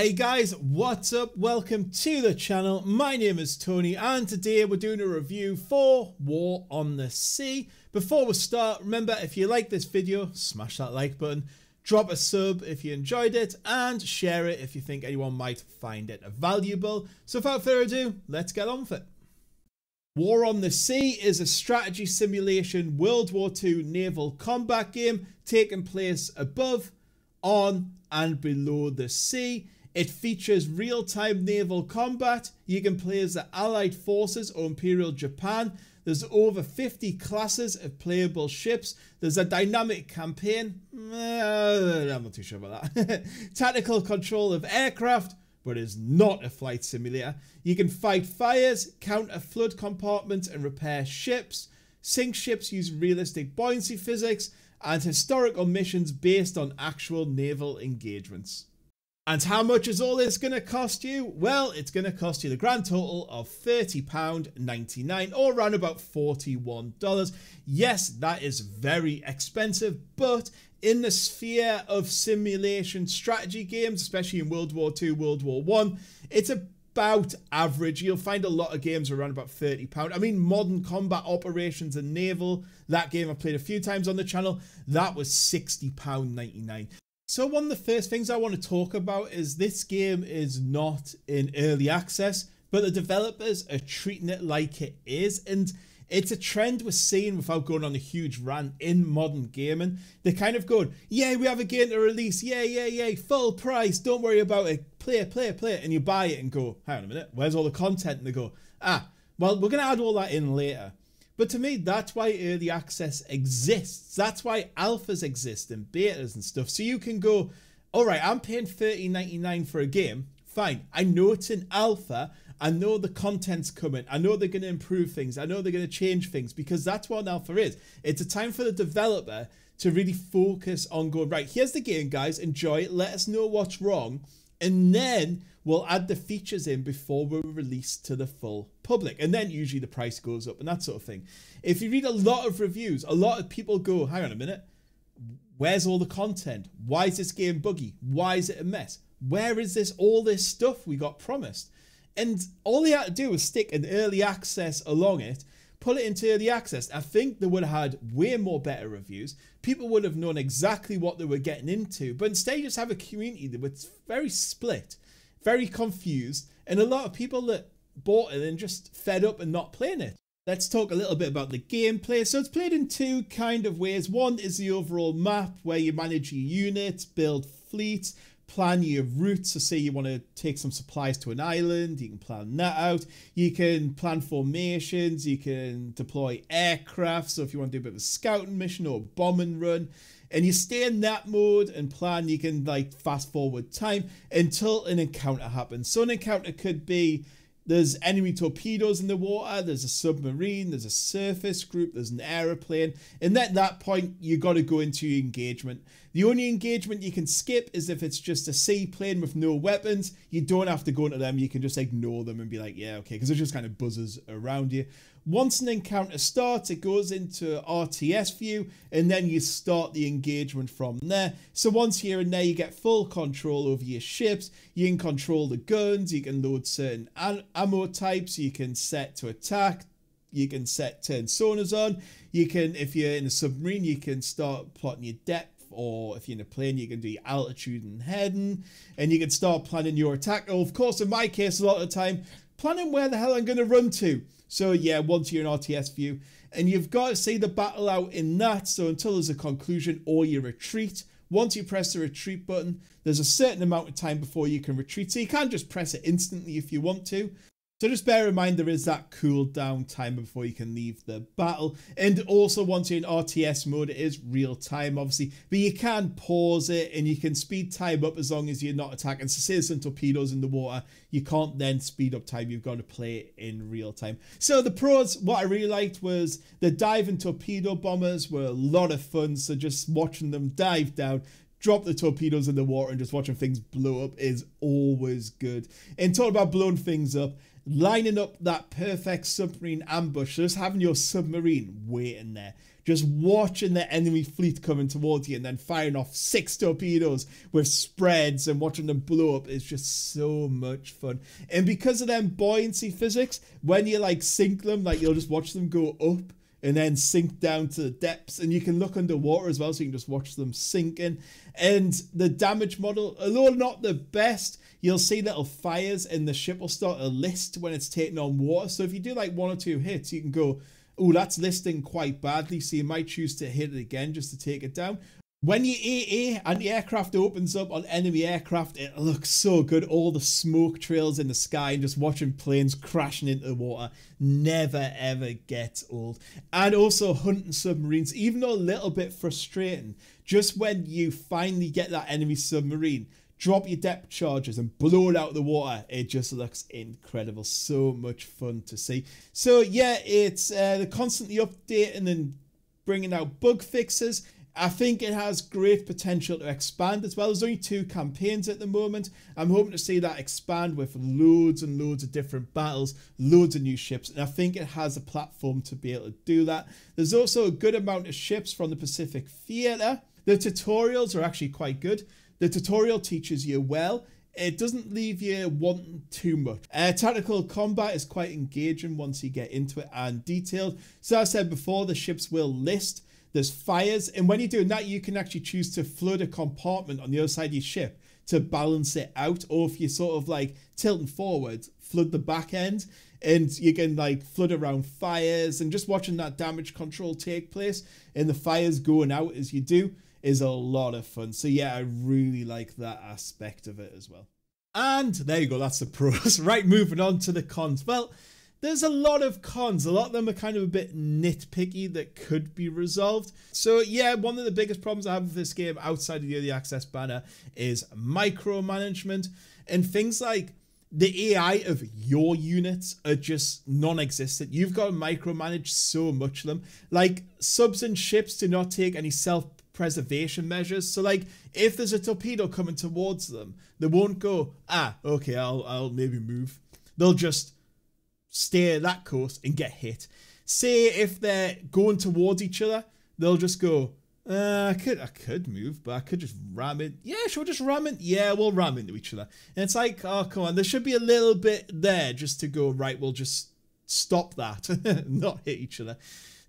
Hey guys, what's up? Welcome to the channel. My name is Tony and today we're doing a review for War on the Sea. Before we start, remember if you like this video, smash that like button, drop a sub if you enjoyed it and share it if you think anyone might find it valuable. So without further ado, let's get on with it. War on the Sea is a strategy simulation World War II naval combat game taking place above, on and below the sea. It features real-time naval combat. You can play as the Allied forces or Imperial Japan. There's over 50 classes of playable ships. There's a dynamic campaign. I'm not too sure about that. Tactical control of aircraft, but is not a flight simulator. You can fight fires, counter flood compartments, and repair ships. Sink ships use realistic buoyancy physics and historical missions based on actual naval engagements. And how much is all this going to cost you? Well, it's going to cost you the grand total of £30.99 or around about $41. Yes, that is very expensive, but in the sphere of simulation strategy games, especially in World War II, World War One, it's about average. You'll find a lot of games around about £30. I mean, Modern Combat Operations and Naval, that game I've played a few times on the channel, that was £60.99. So one of the first things I want to talk about is this game is not in early access, but the developers are treating it like it is. And it's a trend we're seeing without going on a huge rant in modern gaming. They're kind of going, yeah, we have a game to release. Yeah, yeah, yeah, full price. Don't worry about it. Play it, play it, play it. And you buy it and go, hang on a minute, where's all the content? And they go, ah, well, we're going to add all that in later. But to me, that's why early access exists. That's why alphas exist and betas and stuff. So you can go, all right, I'm paying $30.99 for a game. Fine. I know it's an alpha. I know the content's coming. I know they're going to improve things. I know they're going to change things because that's what an alpha is. It's a time for the developer to really focus on going, right, here's the game, guys. Enjoy it. Let us know what's wrong. And then we'll add the features in before we're released to the full public. And then usually the price goes up and that sort of thing. If you read a lot of reviews, a lot of people go, hang on a minute, where's all the content? Why is this game buggy? Why is it a mess? Where is this all this stuff we got promised? And all they had to do was stick an early access along it, put it into early access. I think they would have had way more better reviews. People would have known exactly what they were getting into. But instead, you just have a community that was very split, very confused, and a lot of people that bought it and just fed up and not playing it. Let's talk a little bit about the gameplay. So it's played in two kind of ways. One is the overall map where you manage your units, build fleets, plan your routes. So say you want to take some supplies to an island, you can plan that out. You can plan formations, you can deploy aircraft. So if you want to do a bit of a scouting mission or a bombing run, and you stay in that mode and plan, you can like fast forward time until an encounter happens. So an encounter could be there's enemy torpedoes in the water, there's a submarine, there's a surface group, there's an aeroplane. And at that point, you've got to go into engagement. The only engagement you can skip is if it's just a seaplane with no weapons. You don't have to go into them, you can just ignore them and be like, yeah, okay, because it just kind of buzzes around you. Once an encounter starts, it goes into RTS view, and then you start the engagement from there. So once here and there, you get full control over your ships. You can control the guns, you can load certain ammo types, you can set to attack, you can set turn sonars on. You can, if you're in a submarine, you can start plotting your depth or if you're in a plane, you can do your altitude and heading, and you can start planning your attack. Or of course, in my case, a lot of the time, planning where the hell I'm going to run to. So yeah, once you're in RTS view, and you've got to see the battle out in that. So until there's a conclusion or you retreat. Once you press the retreat button, there's a certain amount of time before you can retreat. So you can't just press it instantly if you want to. So just bear in mind there is that cool down time before you can leave the battle. And also once you're in RTS mode, it is real time obviously. But you can pause it and you can speed time up as long as you're not attacking. So say some torpedoes in the water, you can't then speed up time. You've got to play it in real time. So the pros, what I really liked was the dive and torpedo bombers were a lot of fun. So just watching them dive down drop the torpedoes in the water and just watching things blow up is always good. And talking about blowing things up, lining up that perfect submarine ambush, just having your submarine waiting there, just watching the enemy fleet coming towards you and then firing off six torpedoes with spreads and watching them blow up is just so much fun. And because of them buoyancy physics, when you like sink them, like you'll just watch them go up and then sink down to the depths. And you can look underwater as well, so you can just watch them sinking. And the damage model, although not the best, you'll see little fires and the ship will start to list when it's taking on water. So if you do like one or two hits, you can go, oh, that's listing quite badly. So you might choose to hit it again just to take it down. When you AA and the aircraft opens up on enemy aircraft, it looks so good. All the smoke trails in the sky and just watching planes crashing into the water never ever gets old. And also hunting submarines, even though a little bit frustrating, just when you finally get that enemy submarine, drop your depth charges and blow it out of the water. It just looks incredible. So much fun to see. So yeah, it's uh, constantly updating and bringing out bug fixes. I think it has great potential to expand as well. There's only two campaigns at the moment. I'm hoping to see that expand with loads and loads of different battles, loads of new ships, and I think it has a platform to be able to do that. There's also a good amount of ships from the Pacific Theatre. The tutorials are actually quite good. The tutorial teaches you well. It doesn't leave you wanting too much. Uh, tactical combat is quite engaging once you get into it and detailed. So I said before, the ships will list there's fires, and when you're doing that, you can actually choose to flood a compartment on the other side of your ship to balance it out. Or if you're sort of like tilting forward, flood the back end, and you can like flood around fires and just watching that damage control take place and the fires going out as you do is a lot of fun. So yeah, I really like that aspect of it as well. And there you go, that's the pros. right, moving on to the cons. Well, there's a lot of cons. A lot of them are kind of a bit nitpicky that could be resolved. So yeah, one of the biggest problems I have with this game outside of the early access banner is micromanagement and things like the AI of your units are just non-existent. You've got to micromanage so much of them. Like subs and ships do not take any self-preservation measures. So like if there's a torpedo coming towards them, they won't go, ah, okay, I'll I'll maybe move. They'll just steer that course and get hit. Say if they're going towards each other, they'll just go, uh, I could I could move, but I could just ram it. Yeah, sure, just ram it. Yeah, we'll ram into each other. And it's like, oh come on, there should be a little bit there just to go, right, we'll just stop that, not hit each other.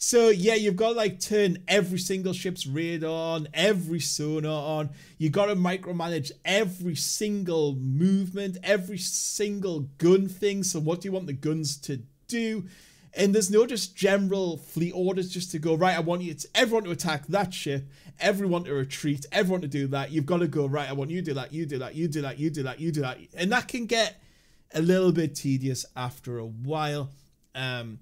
So yeah, you've got to like turn every single ship's radar on, every sonar on. You've got to micromanage every single movement, every single gun thing. So what do you want the guns to do? And there's no just general fleet orders just to go, right, I want you to, everyone to attack that ship, everyone to retreat, everyone to do that. You've got to go, right, I want you to do that, you do that, you do that, you do that, you do that. And that can get a little bit tedious after a while. Um,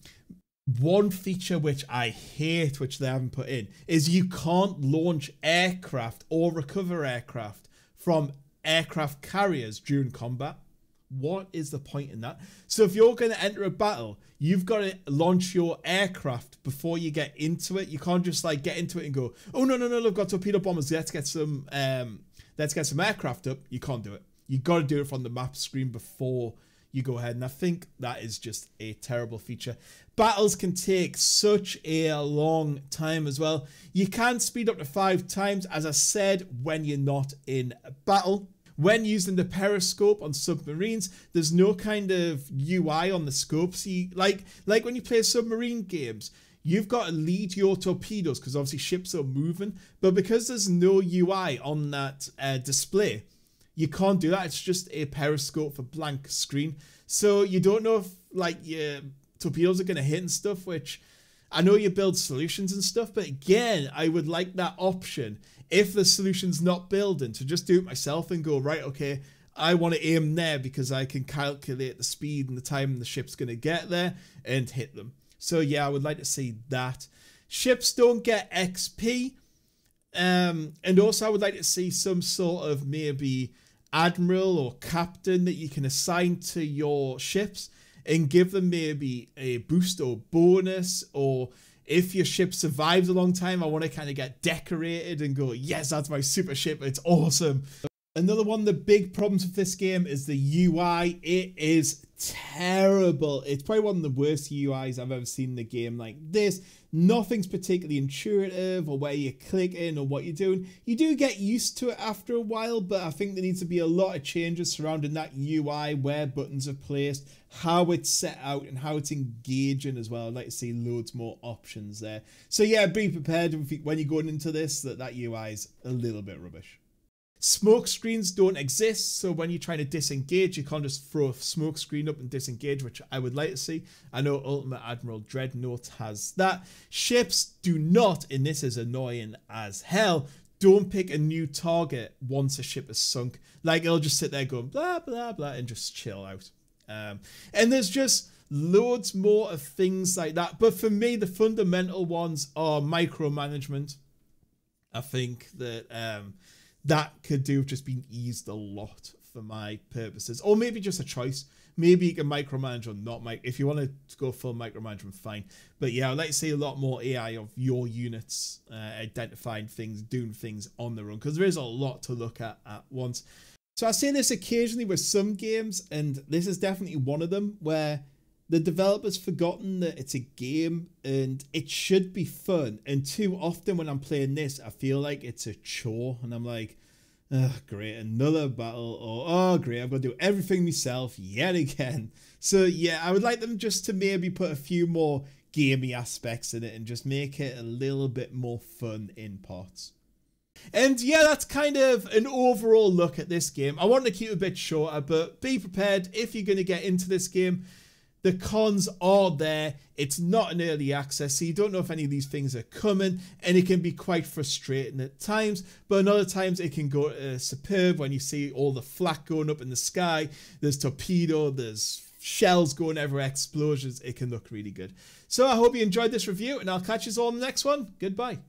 one feature which I hate, which they haven't put in, is you can't launch aircraft or recover aircraft from aircraft carriers during combat. What is the point in that? So if you're going to enter a battle, you've got to launch your aircraft before you get into it. You can't just like get into it and go, oh no no no, I've got torpedo bombers. Let's get some um, let's get some aircraft up. You can't do it. You got to do it from the map screen before you go ahead. And I think that is just a terrible feature. Battles can take such a long time as well. You can speed up to five times, as I said, when you're not in battle. When using the periscope on submarines, there's no kind of UI on the scope. Like like when you play submarine games, you've got to lead your torpedoes because obviously ships are moving. But because there's no UI on that uh, display, you can't do that. It's just a periscope for blank screen. So you don't know if like your torpedoes are going to hit and stuff, which I know you build solutions and stuff, but again, I would like that option if the solution's not building to just do it myself and go, right, okay, I want to aim there because I can calculate the speed and the time the ship's going to get there and hit them. So yeah, I would like to see that. Ships don't get XP. Um, and also I would like to see some sort of maybe admiral or captain that you can assign to your ships and give them maybe a boost or bonus or if your ship survives a long time, I want to kind of get decorated and go, yes, that's my super ship. It's awesome. Another one of the big problems with this game is the UI. It is terrible. It's probably one of the worst UIs I've ever seen in the game like this. Nothing's particularly intuitive or where you're clicking or what you're doing. You do get used to it after a while, but I think there needs to be a lot of changes surrounding that UI, where buttons are placed, how it's set out, and how it's engaging as well. I'd like to see loads more options there. So yeah, be prepared when you're going into this that that UI is a little bit rubbish. Smoke screens don't exist, so when you're trying to disengage, you can't just throw a smoke screen up and disengage, which I would like to see. I know Ultimate Admiral Dreadnought has that. Ships do not, and this is annoying as hell, don't pick a new target once a ship is sunk. Like, it'll just sit there going blah, blah, blah, and just chill out. Um, and there's just loads more of things like that. But for me, the fundamental ones are micromanagement. I think that... Um, that could do have just been eased a lot for my purposes. Or maybe just a choice. Maybe you can micromanage or not. Mic- if you want to go full micromanagement, fine. But yeah, I'd like to see a lot more AI of your units uh, identifying things, doing things on their own, because there is a lot to look at at once. So I say this occasionally with some games, and this is definitely one of them where the developer's forgotten that it's a game and it should be fun. And too often when I'm playing this, I feel like it's a chore, and I'm like, oh, great, another battle, or oh, great, I've got to do everything myself yet again. So yeah, I would like them just to maybe put a few more gamey aspects in it and just make it a little bit more fun in parts. And yeah, that's kind of an overall look at this game. I want to keep it a bit shorter, but be prepared if you're going to get into this game. The cons are there. It's not an early access, so you don't know if any of these things are coming, and it can be quite frustrating at times. But other times, it can go uh, superb when you see all the flak going up in the sky. There's torpedo, there's shells going everywhere, explosions. It can look really good. So I hope you enjoyed this review, and I'll catch you all in the next one. Goodbye.